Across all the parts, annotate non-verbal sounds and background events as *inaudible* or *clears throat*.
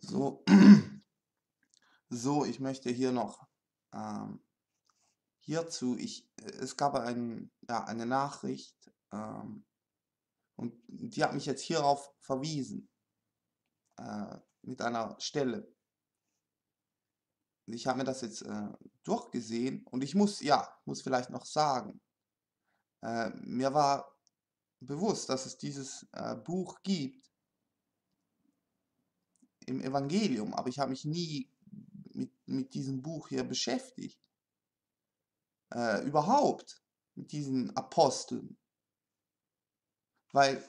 So, so, ich möchte hier noch ähm, hierzu, ich, es gab ein, ja, eine Nachricht ähm, und die hat mich jetzt hierauf verwiesen äh, mit einer Stelle. Ich habe mir das jetzt äh, durchgesehen und ich muss, ja, muss vielleicht noch sagen, äh, mir war bewusst, dass es dieses äh, Buch gibt im Evangelium, aber ich habe mich nie mit, mit diesem Buch hier beschäftigt. Äh, überhaupt mit diesen Aposteln. Weil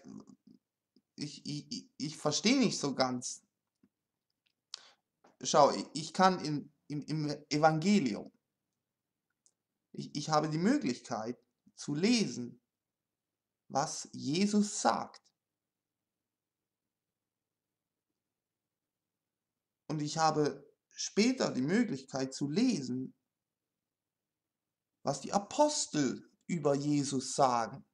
ich, ich, ich verstehe nicht so ganz. Schau, ich kann in, im, im Evangelium, ich, ich habe die Möglichkeit zu lesen, was Jesus sagt. Und ich habe später die Möglichkeit zu lesen, was die Apostel über Jesus sagen.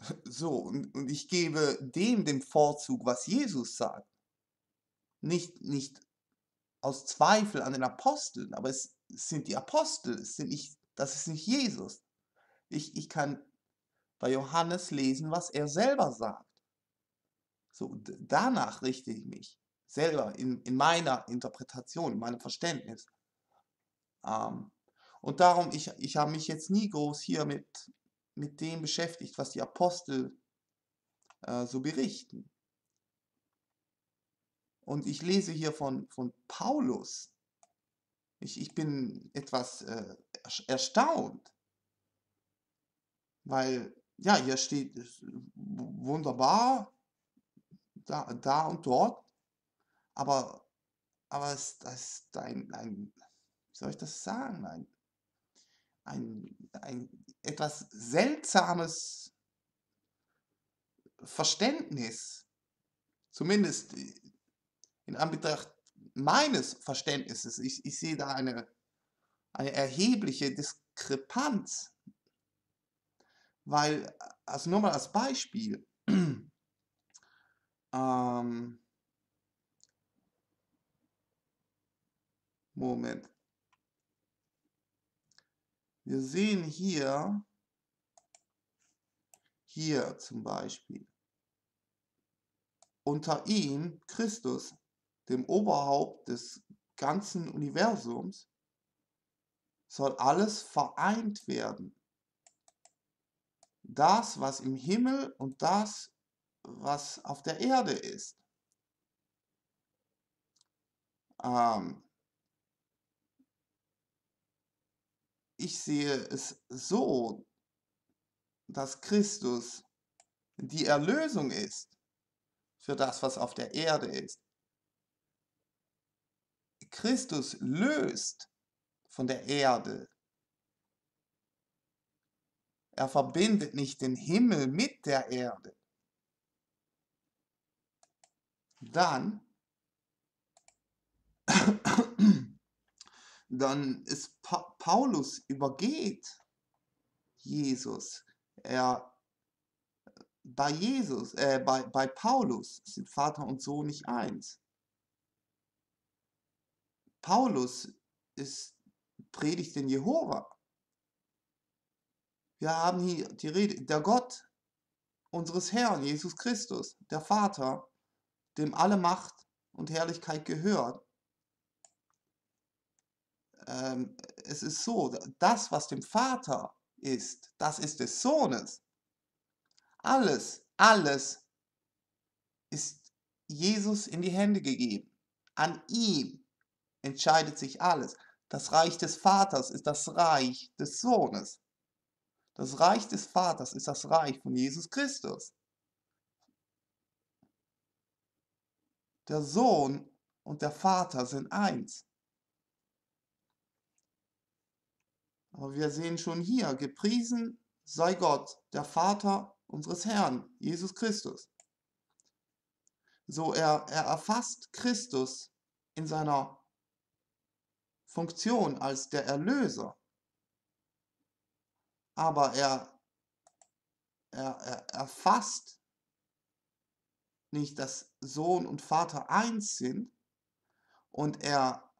*laughs* So, und, und ich gebe dem den Vorzug, was Jesus sagt. Nicht, nicht aus Zweifel an den Aposteln, aber es sind die Apostel, es sind nicht, das ist nicht Jesus. Ich, ich kann bei Johannes lesen, was er selber sagt. So, danach richte ich mich selber in, in meiner Interpretation, in meinem Verständnis. Ähm, und darum, ich, ich habe mich jetzt nie groß hier mit, mit dem beschäftigt, was die Apostel äh, so berichten. Und ich lese hier von, von Paulus. Ich, ich bin etwas äh, erstaunt, weil, ja, hier steht wunderbar, da, da und dort, aber, aber es ist ein, ein, wie soll ich das sagen, ein, ein, ein etwas seltsames Verständnis, zumindest in Anbetracht meines Verständnisses. Ich, ich sehe da eine, eine erhebliche Diskrepanz, weil, also nur mal als Beispiel, ähm, Moment. Wir sehen hier, hier zum Beispiel, unter ihm, Christus, dem Oberhaupt des ganzen Universums, soll alles vereint werden. Das, was im Himmel und das, was auf der Erde ist. Ähm, ich sehe es so, dass Christus die Erlösung ist für das, was auf der Erde ist. Christus löst von der Erde. Er verbindet nicht den Himmel mit der Erde. Dann *coughs* dann ist pa Paulus übergeht Jesus. Er bei Jesus, äh, bei, bei Paulus sind Vater und Sohn nicht eins. Paulus ist predigt den Jehova. Wir haben hier die Rede, der Gott unseres Herrn, Jesus Christus, der Vater, dem alle Macht und Herrlichkeit gehört, ähm, es ist so, das, was dem Vater ist, das ist des Sohnes. Alles, alles ist Jesus in die Hände gegeben. An ihm entscheidet sich alles. Das Reich des Vaters ist das Reich des Sohnes. Das Reich des Vaters ist das Reich von Jesus Christus. Der Sohn und der Vater sind eins. Aber wir sehen schon hier, gepriesen sei Gott, der Vater unseres Herrn, Jesus Christus. So, er, er erfasst Christus in seiner Funktion als der Erlöser. Aber er, er, er erfasst nicht, dass Sohn und Vater eins sind und er,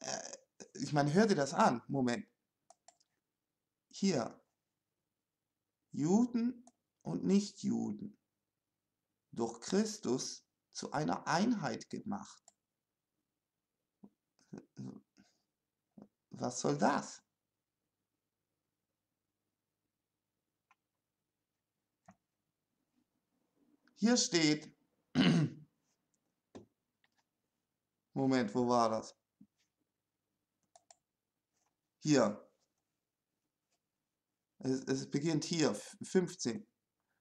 äh, ich meine, hör dir das an, Moment. Hier, Juden und Nichtjuden durch Christus zu einer Einheit gemacht. Was soll das? Hier steht, *clears throat* Moment, wo war das? Hier. Es, es beginnt hier, 15.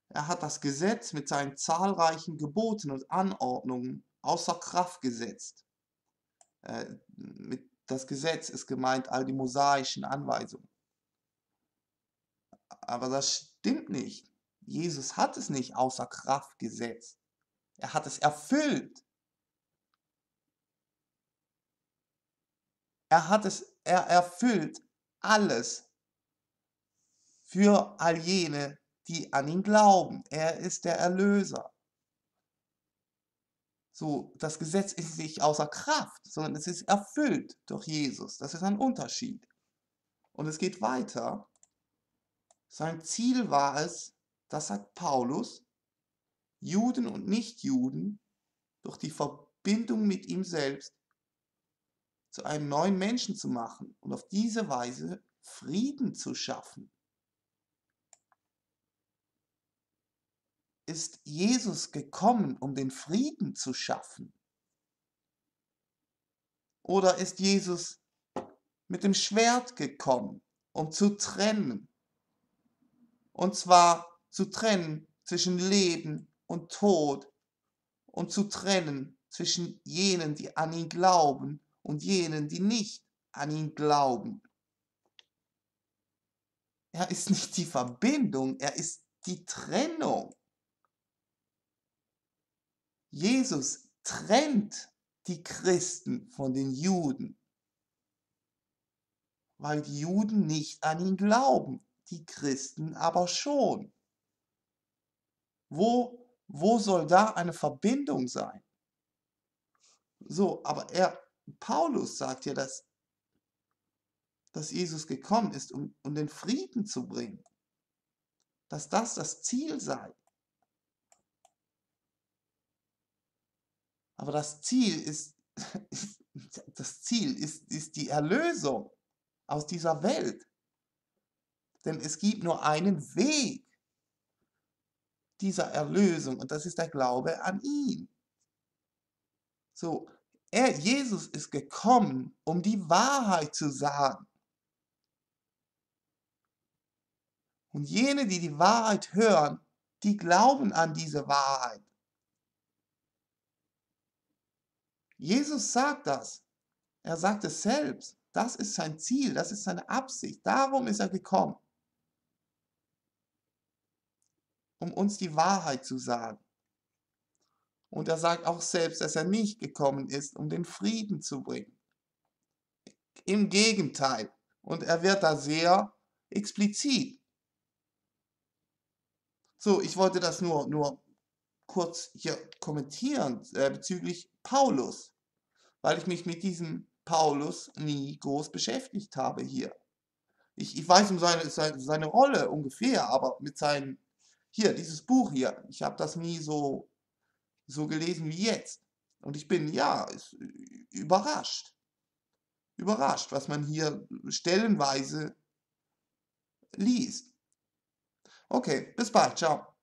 Er hat das Gesetz mit seinen zahlreichen Geboten und Anordnungen außer Kraft gesetzt. Äh, mit das Gesetz ist gemeint all die mosaischen Anweisungen. Aber das stimmt nicht. Jesus hat es nicht außer Kraft gesetzt. Er hat es erfüllt. Er hat es, er erfüllt alles für all jene, die an ihn glauben. Er ist der Erlöser. So, das Gesetz ist nicht außer Kraft, sondern es ist erfüllt durch Jesus. Das ist ein Unterschied. Und es geht weiter. Sein Ziel war es, das sagt Paulus, Juden und Nichtjuden durch die Verbindung mit ihm selbst zu einem neuen Menschen zu machen und auf diese Weise Frieden zu schaffen. ist Jesus gekommen, um den Frieden zu schaffen? Oder ist Jesus mit dem Schwert gekommen, um zu trennen? Und zwar zu trennen zwischen Leben und Tod und zu trennen zwischen jenen, die an ihn glauben und jenen, die nicht an ihn glauben. Er ist nicht die Verbindung, er ist die Trennung. Jesus trennt die Christen von den Juden, weil die Juden nicht an ihn glauben, die Christen aber schon. Wo, wo soll da eine Verbindung sein? So, aber er, Paulus sagt ja, dass, dass Jesus gekommen ist, um, um den Frieden zu bringen. Dass das das Ziel sei. Aber das Ziel ist, *laughs* das Ziel ist, ist die Erlösung aus dieser Welt. Denn es gibt nur einen Weg dieser Erlösung und das ist der Glaube an ihn. So, er, Jesus ist gekommen, um die Wahrheit zu sagen. Und jene, die die Wahrheit hören, die glauben an diese Wahrheit. Jesus sagt das. Er sagt es selbst. Das ist sein Ziel, das ist seine Absicht. Darum ist er gekommen. Um uns die Wahrheit zu sagen. Und er sagt auch selbst, dass er nicht gekommen ist, um den Frieden zu bringen. Im Gegenteil. Und er wird da sehr explizit. So, ich wollte das nur, nur kurz hier kommentieren äh, bezüglich Paulus, weil ich mich mit diesem Paulus nie groß beschäftigt habe hier. Ich, ich weiß um seine, seine, seine Rolle ungefähr, aber mit seinem, hier, dieses Buch hier, ich habe das nie so, so gelesen wie jetzt. Und ich bin, ja, überrascht. Überrascht, was man hier stellenweise liest. Okay, bis bald, ciao.